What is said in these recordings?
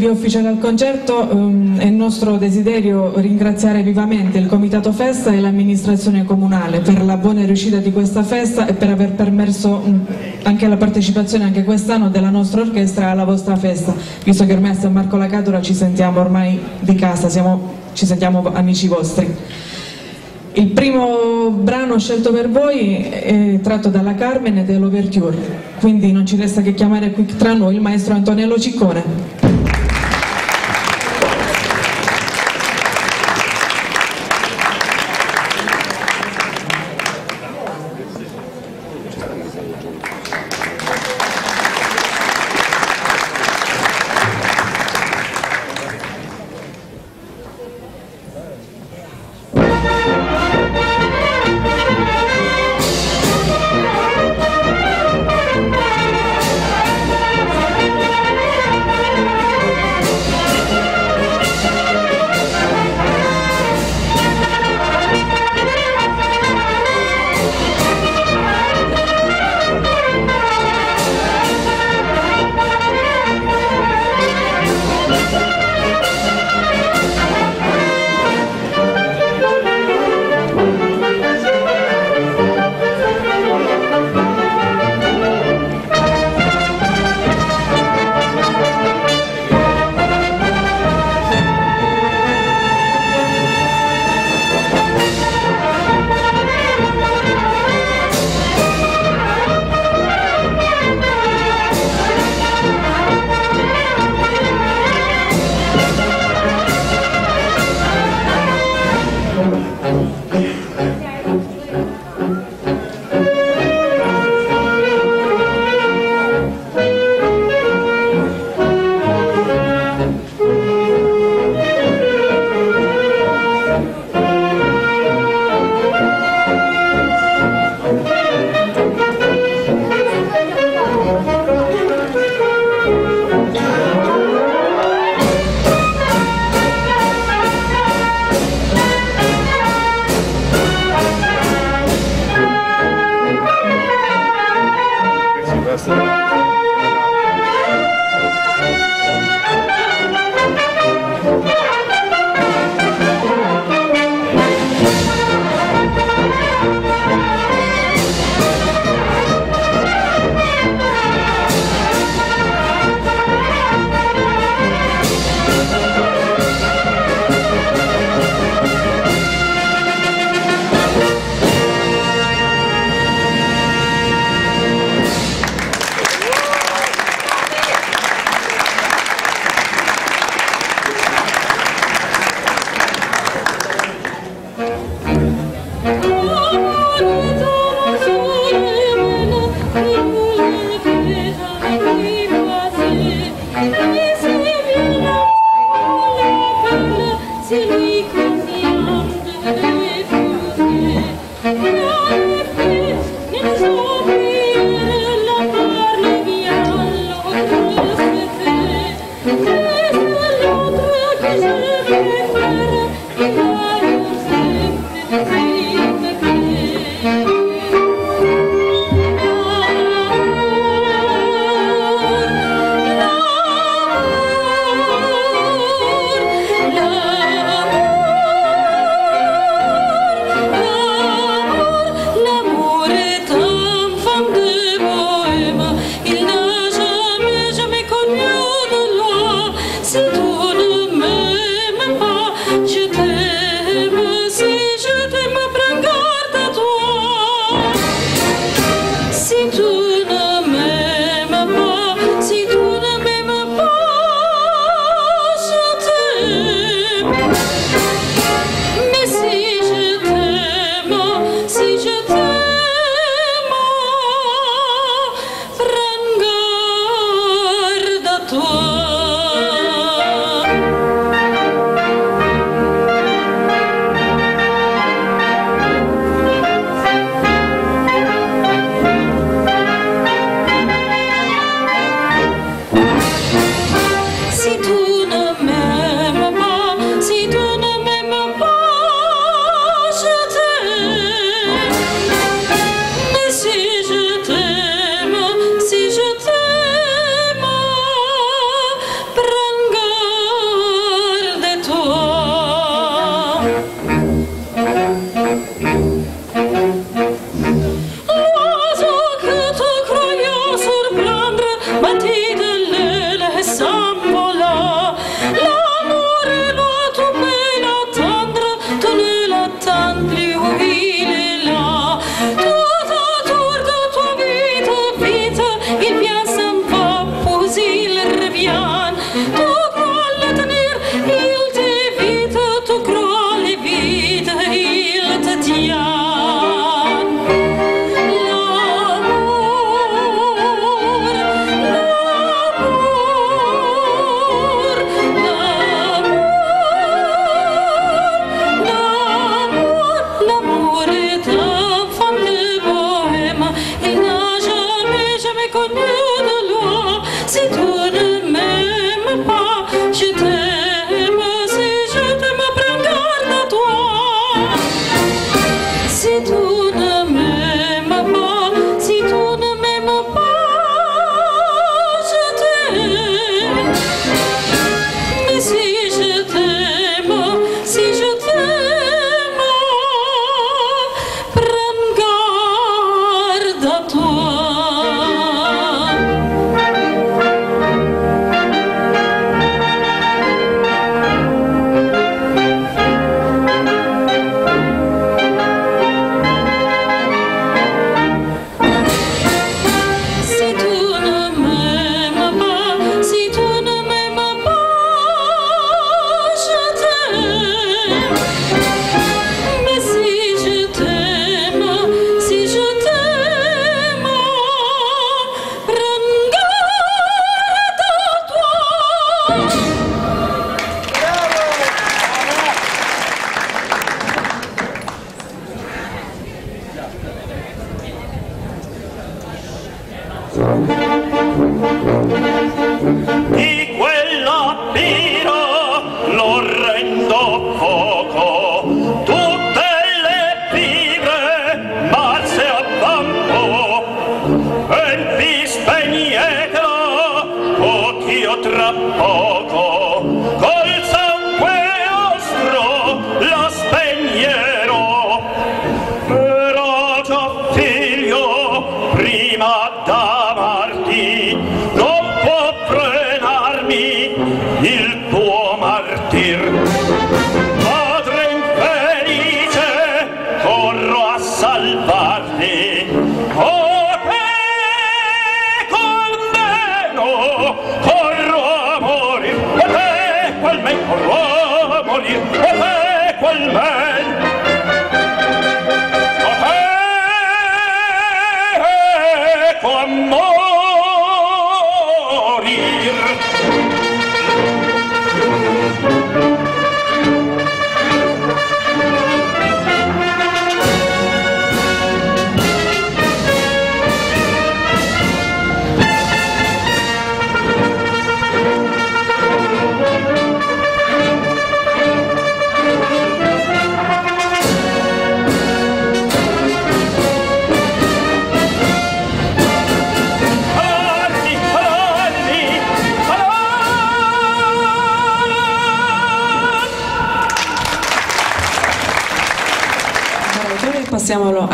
via ufficiale al concerto um, è nostro desiderio ringraziare vivamente il Comitato Festa e l'amministrazione comunale per la buona riuscita di questa festa e per aver permesso um, anche la partecipazione anche quest'anno della nostra orchestra alla vostra festa, visto che ormai a San Marco la Catura ci sentiamo ormai di casa, siamo, ci sentiamo amici vostri. Il primo brano scelto per voi è tratto dalla Carmen e dell'Overture, quindi non ci resta che chiamare qui tra noi il maestro Antonello Ciccone.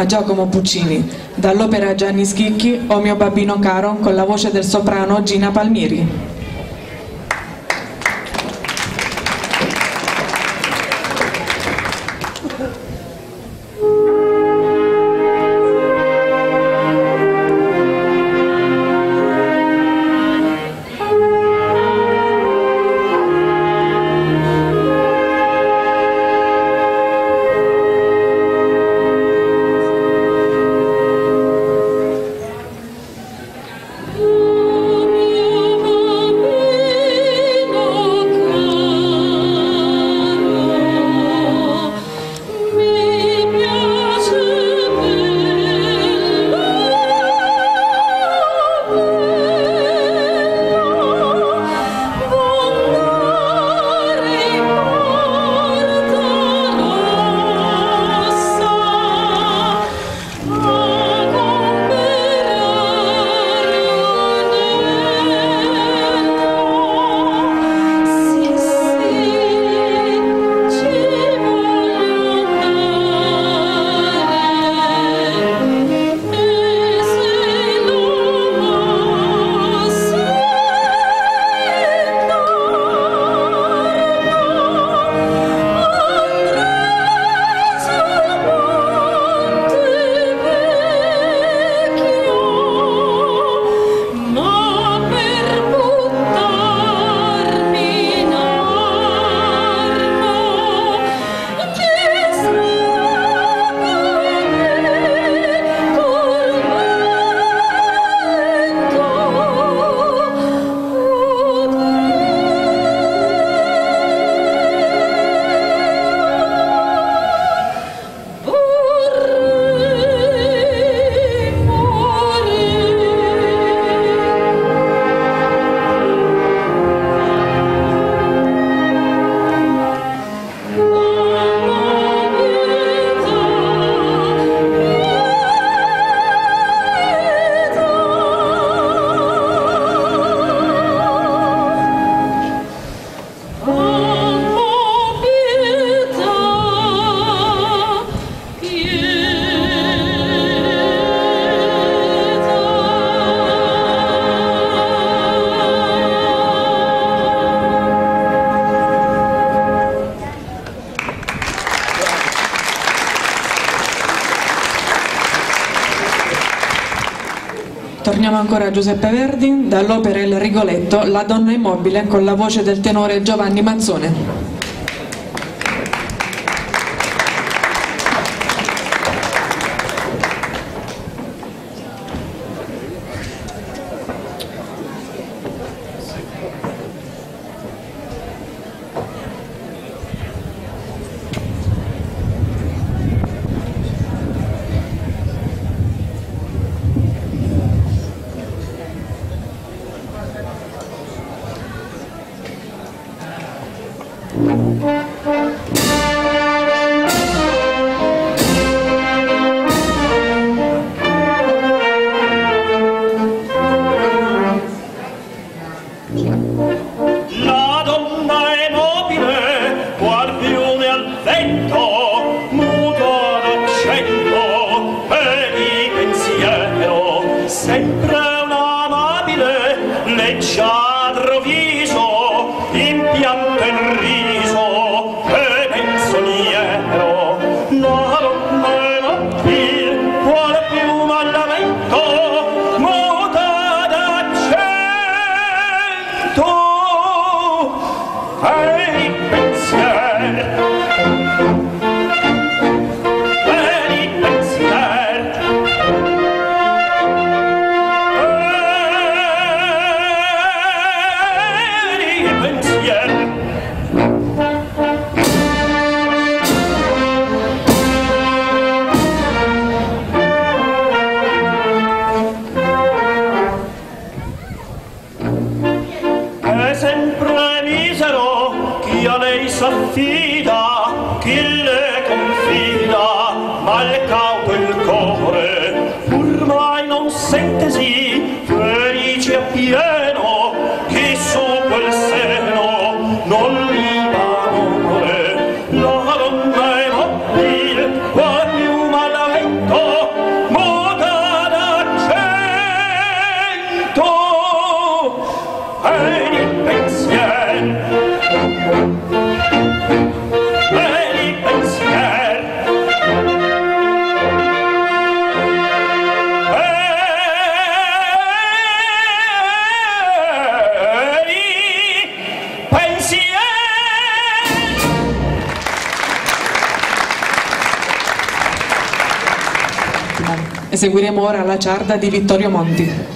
Giacomo Puccini, dall'opera Gianni Schicchi, O mio babbino caro, con la voce del soprano Gina Palmiri. Torniamo ancora Giuseppe Verdi, dall'opera Il Rigoletto, La donna immobile con la voce del tenore Giovanni Mazzone. Eseguiremo ora la ciarda di Vittorio Monti.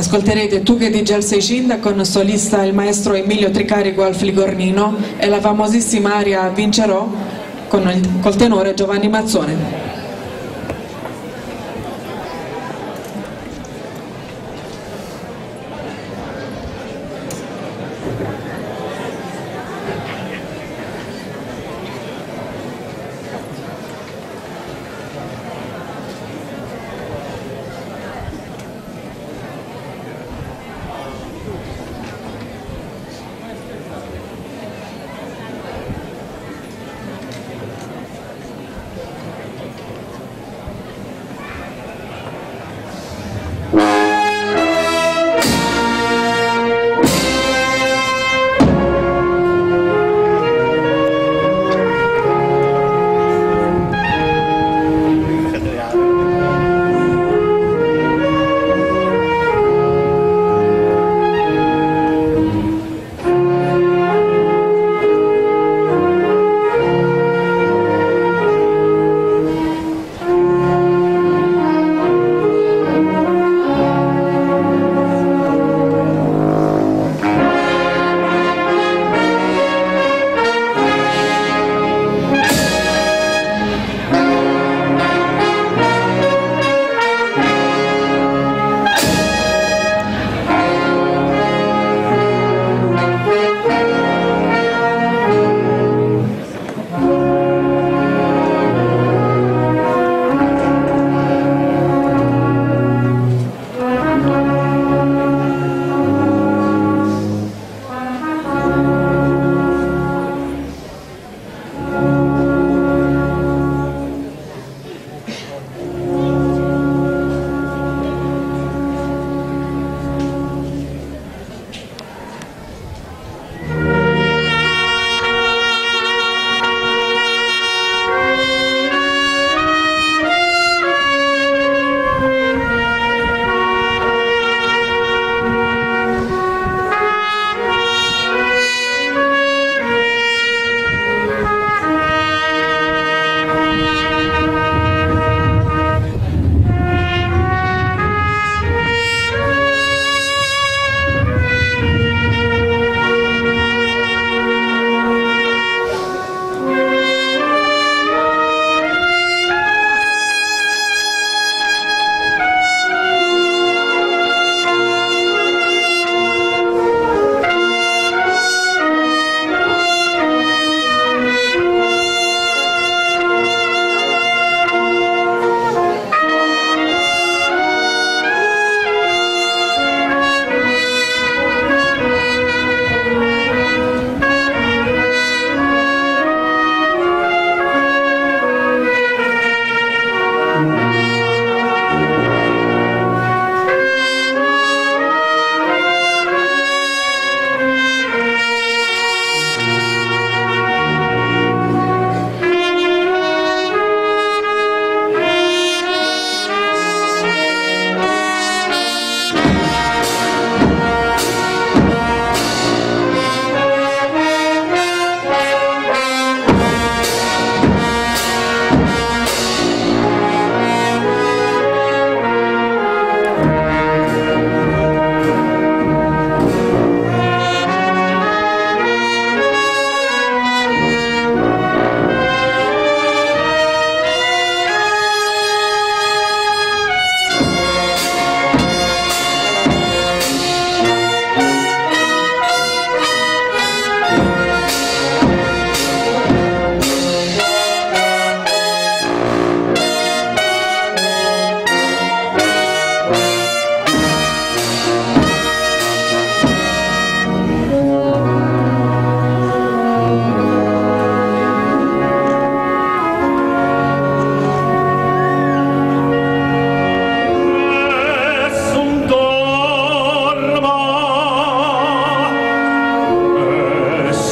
Ascolterete Tu che di Gel Cinda con solista il maestro Emilio Tricarico al fligornino e la famosissima aria Vincerò con il, col tenore Giovanni Mazzone.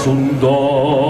众多。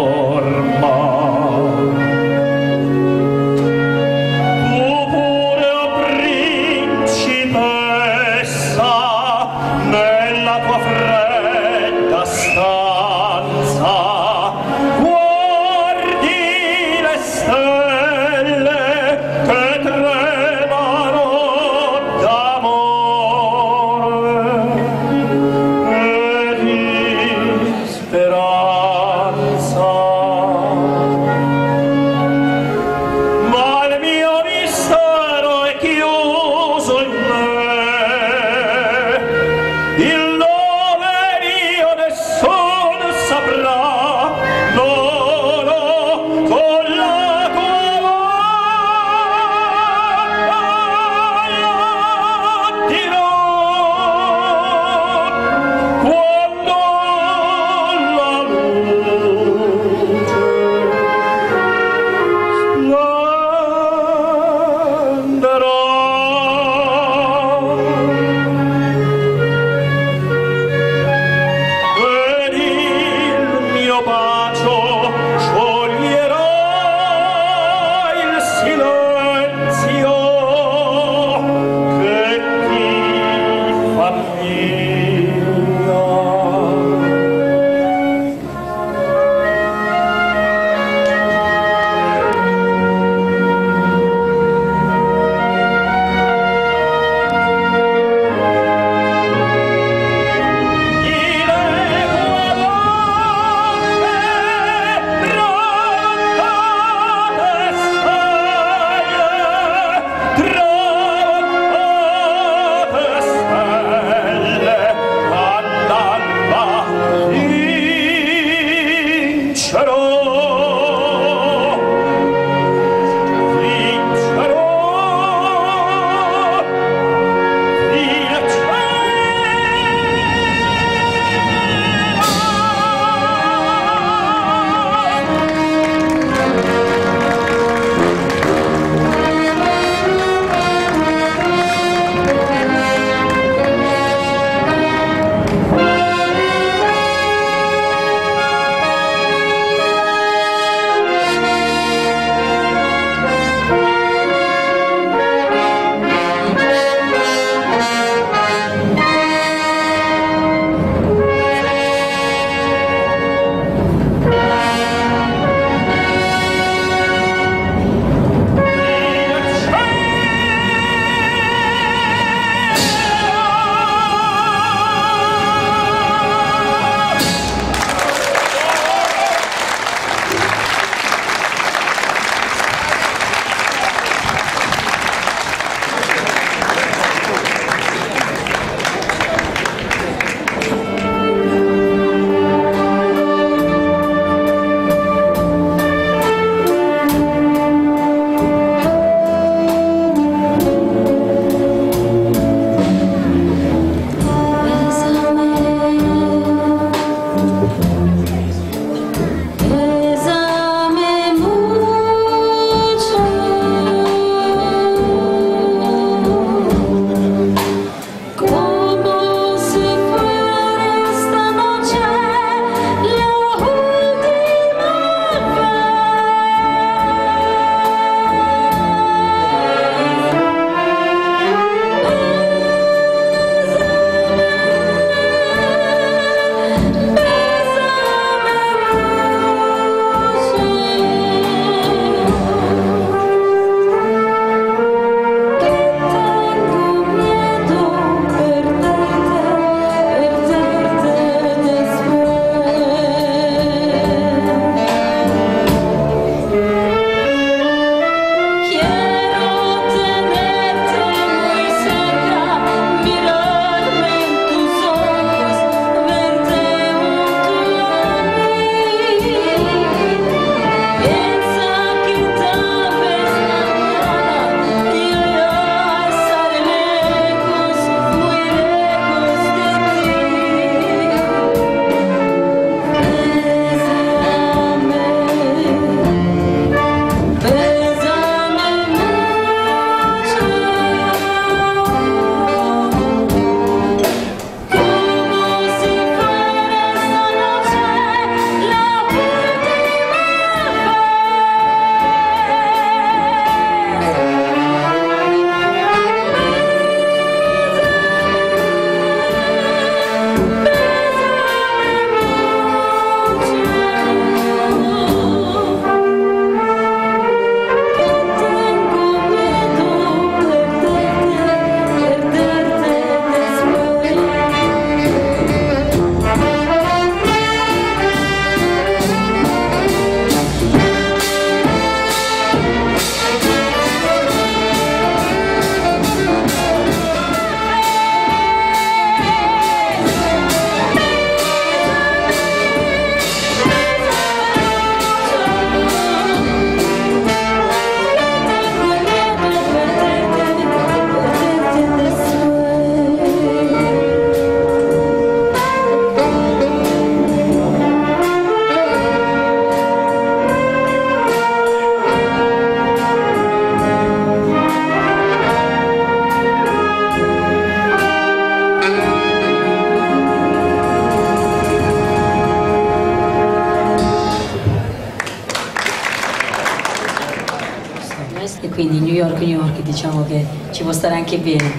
Ci può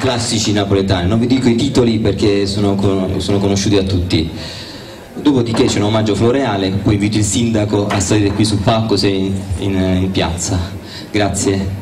Classici napoletani, non vi dico i titoli perché sono, sono conosciuti a tutti. Dopodiché c'è un omaggio floreale, poi invito il sindaco a salire qui sul palco se in, in, in piazza. Grazie.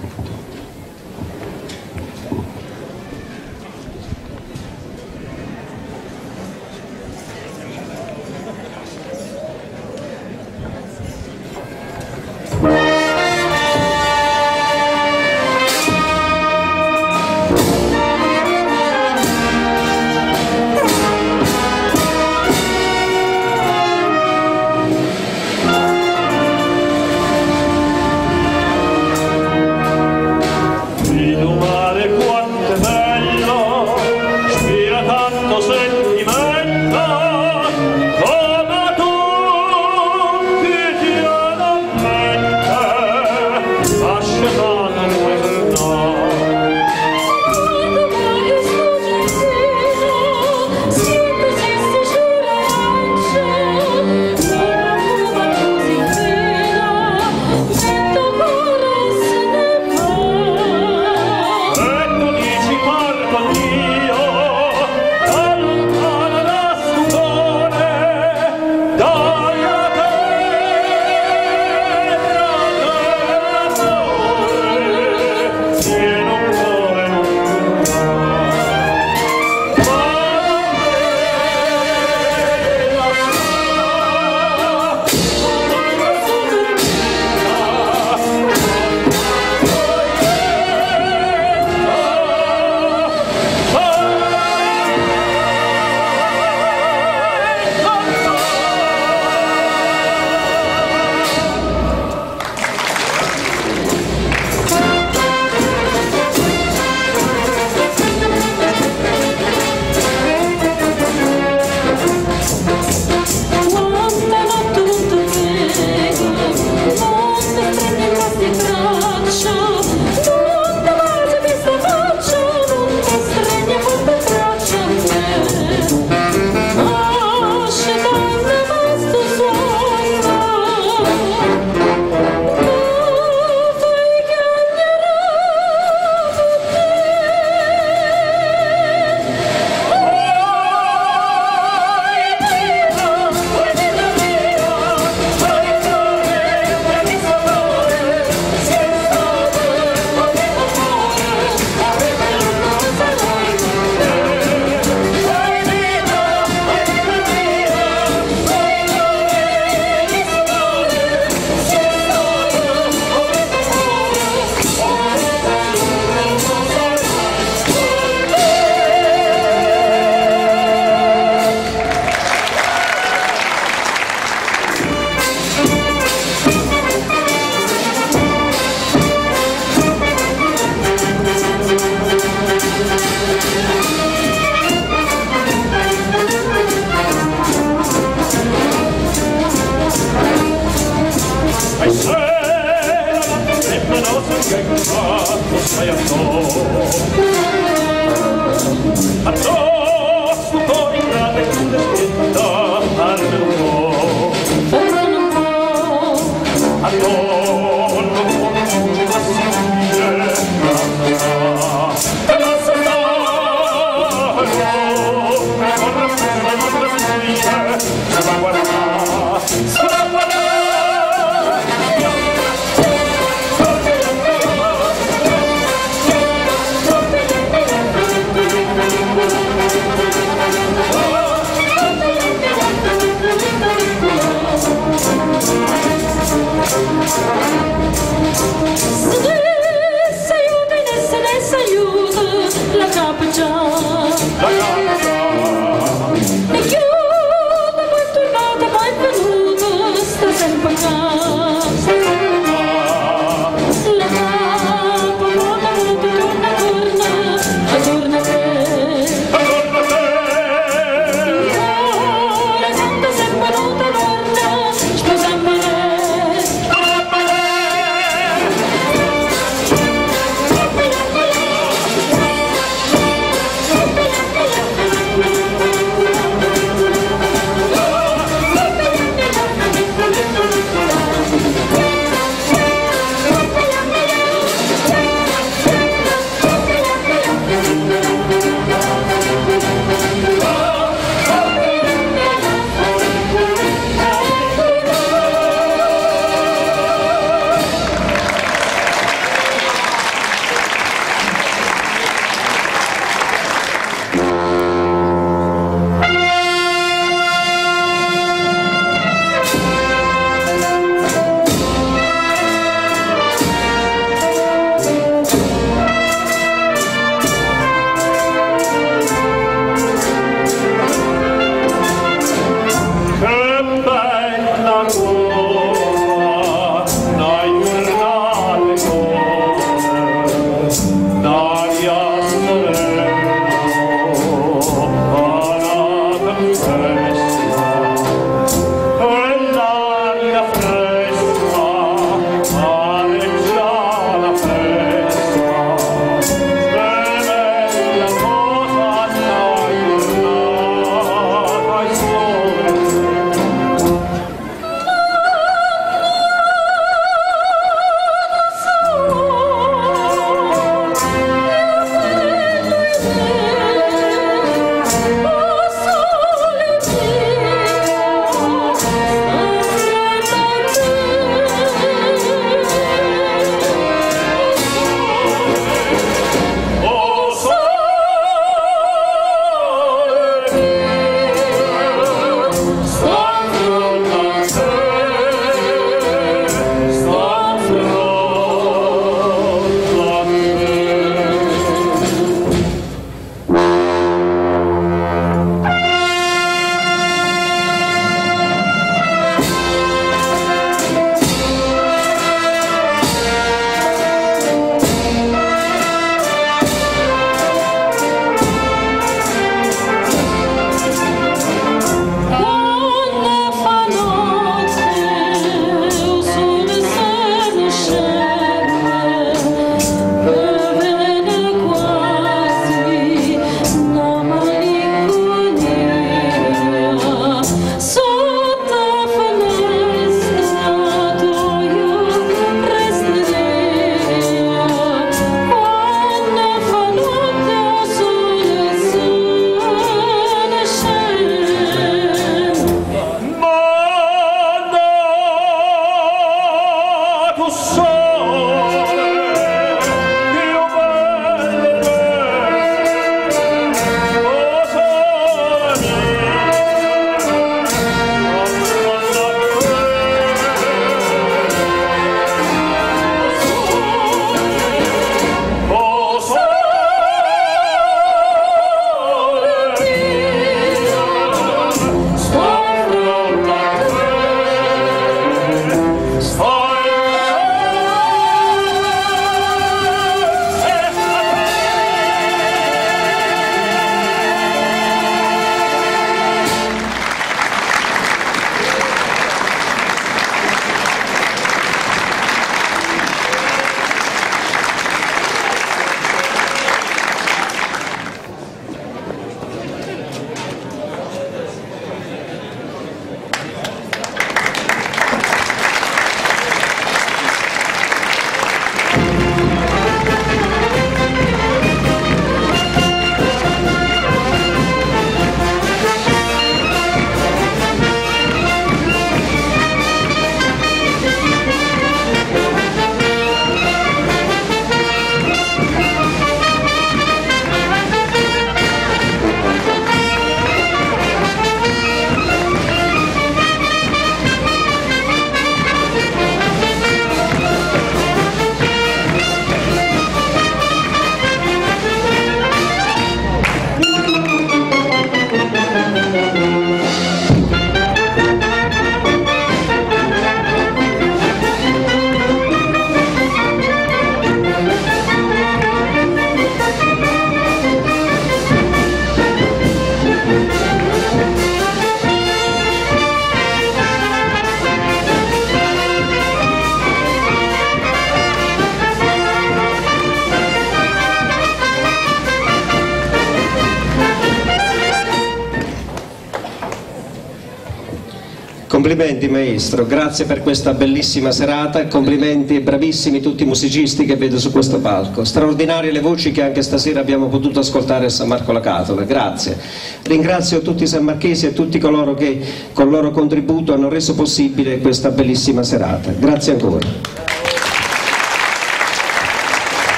Complimenti maestro, grazie per questa bellissima serata, complimenti e bravissimi tutti i musicisti che vedo su questo palco. Straordinarie le voci che anche stasera abbiamo potuto ascoltare a San Marco la Catola, grazie. Ringrazio tutti i sanmarchesi e tutti coloro che con il loro contributo hanno reso possibile questa bellissima serata. Grazie ancora.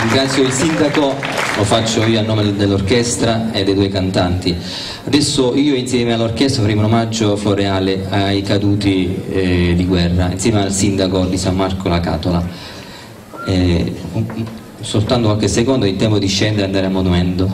Ringrazio il sindaco, lo faccio io a nome dell'orchestra e dei due cantanti. Adesso io insieme all'orchestra faremo un omaggio floreale ai caduti eh, di guerra, insieme al sindaco di San Marco La Catola. Eh, soltanto qualche secondo in tempo di scendere e andare al monumento.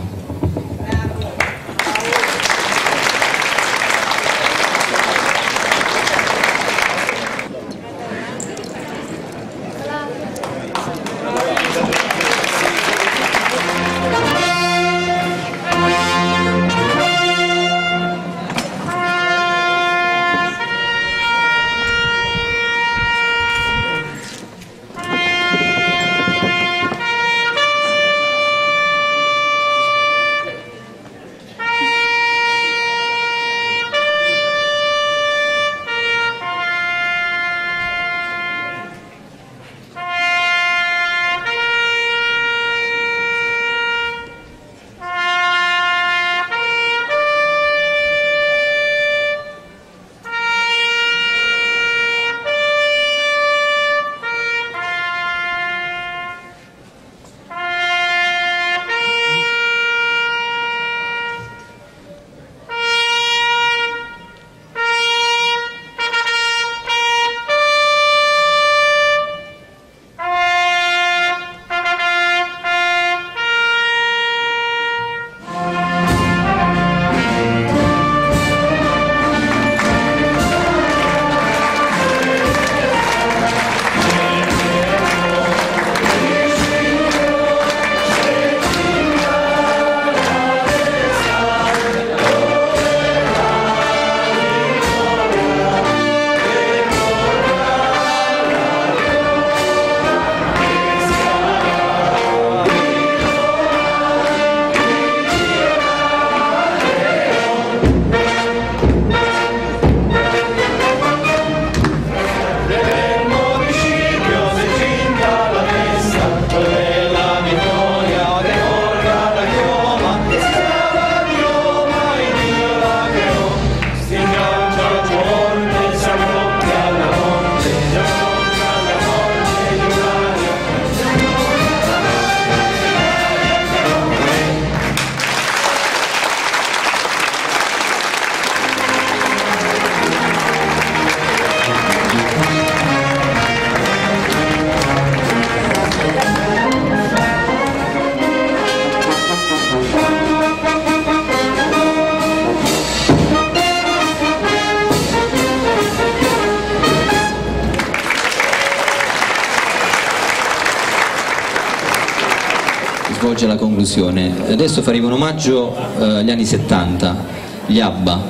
Conclusione. Adesso faremo un omaggio eh, agli anni 70, gli ABBA,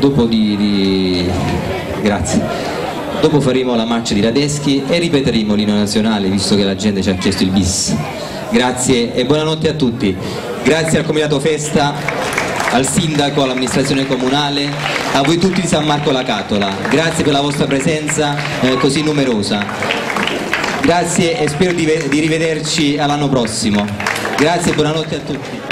dopo di, di... Dopo faremo la marcia di Radeschi e ripeteremo l'inno nazionale visto che la gente ci ha chiesto il bis. Grazie e buonanotte a tutti. Grazie al Comitato Festa, al Sindaco, all'amministrazione comunale, a voi tutti di San Marco La Catola. Grazie per la vostra presenza eh, così numerosa. Grazie e spero di, di rivederci all'anno prossimo. Grazie e buonanotte a tutti.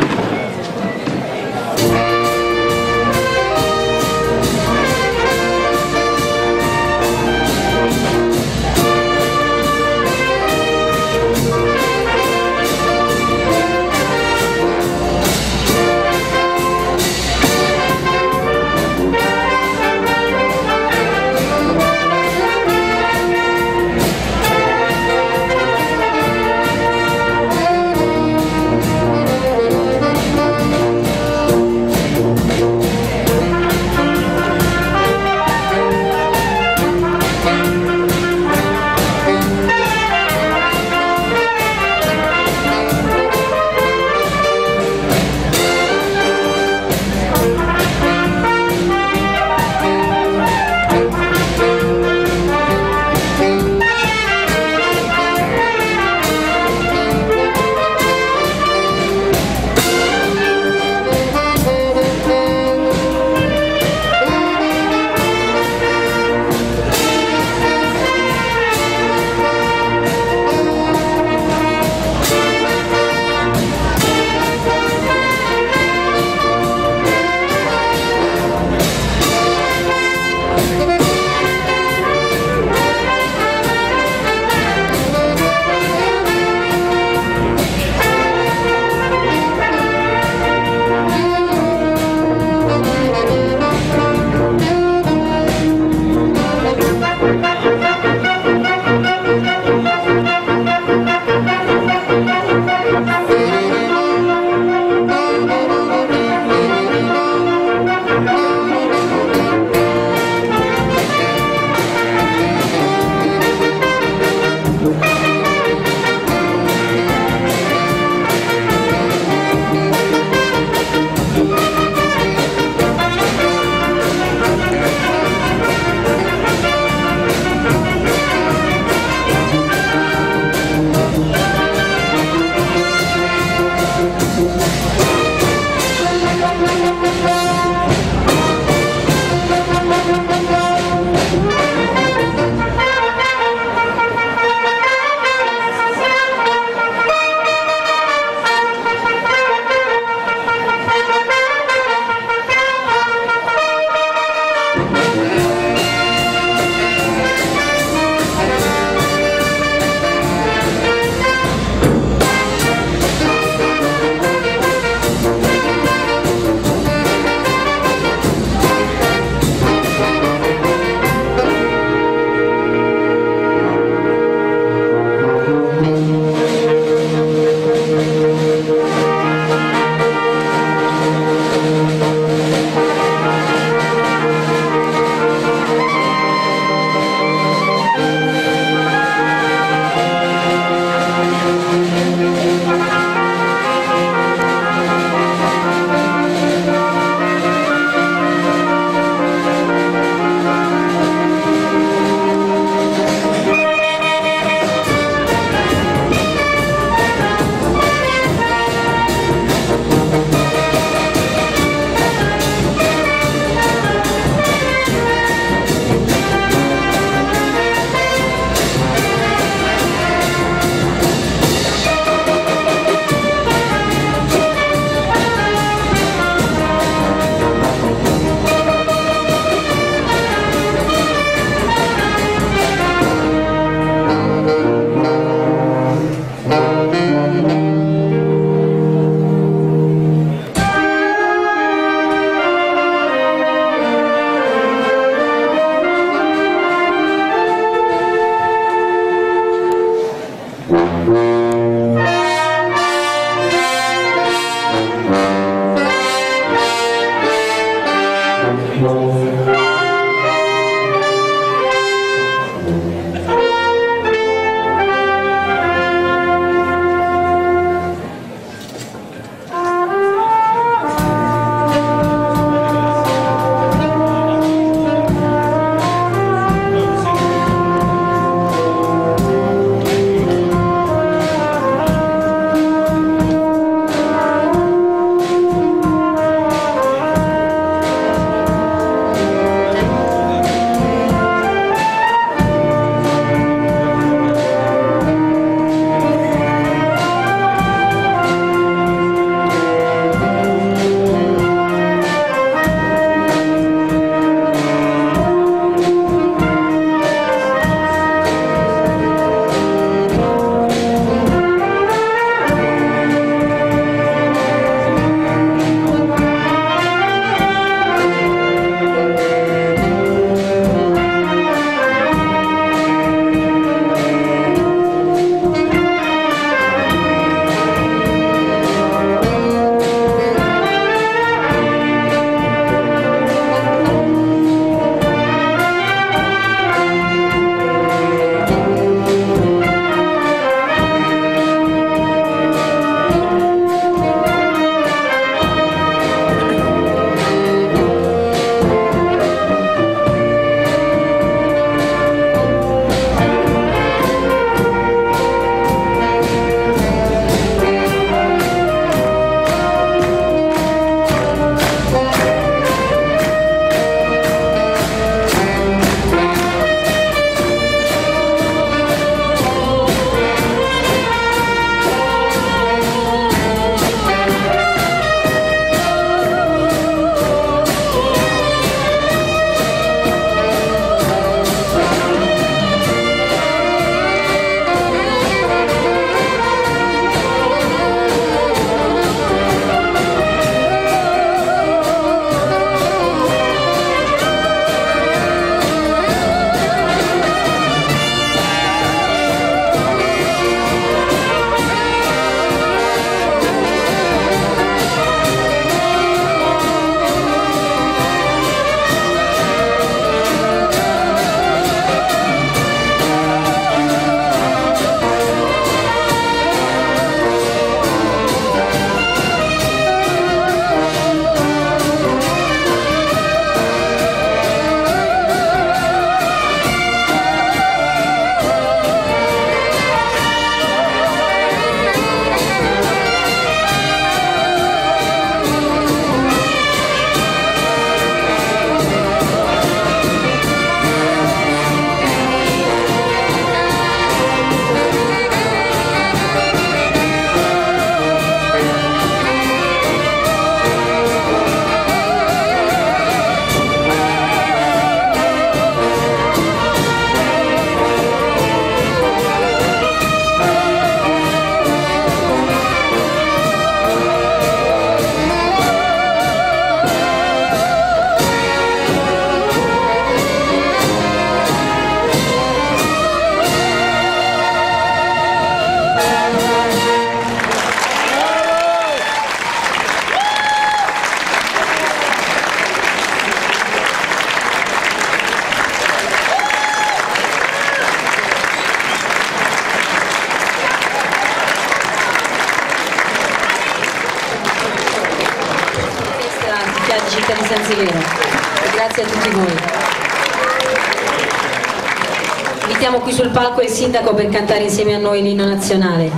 Il sindaco per cantare insieme a noi l'inno nazionale.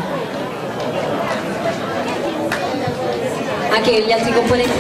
Anche gli altri componenti